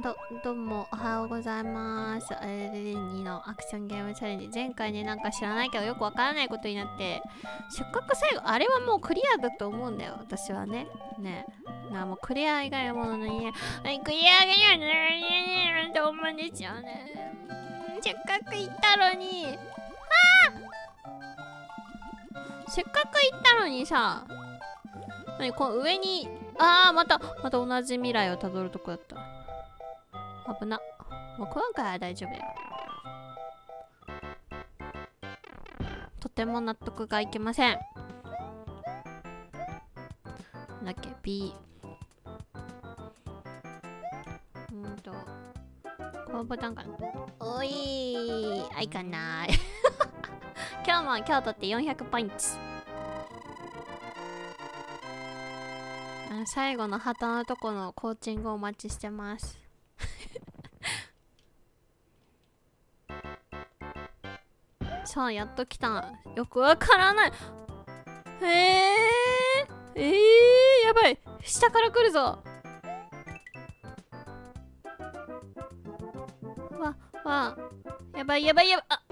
どどうもおはようございます。エレンのアクションゲームチャレンジ。前回ね、なんか知らないけどよくわからないことになって、せっかく最後、あれはもうクリアだと思うんだよ、私はね。ね。なもうクリア以外のものにね、はいクリアがやねと思うんですよね。せっかく行ったのに、あせっかく行ったのにさ、何この上に、ああ、また、また同じ未来をたどるとこだった。危な。もう今回は大丈夫よ。とても納得がいきません。だっけ ?B。うんと。このボタンかなおいあいかない 今日も今日とって400ポイント。最後の旗のとこのコーチングお待ちしてます。さあやっと来た。よくわからない。えー、えー、やばい。下から来るぞ。わわ。やばいやばいやばい。あ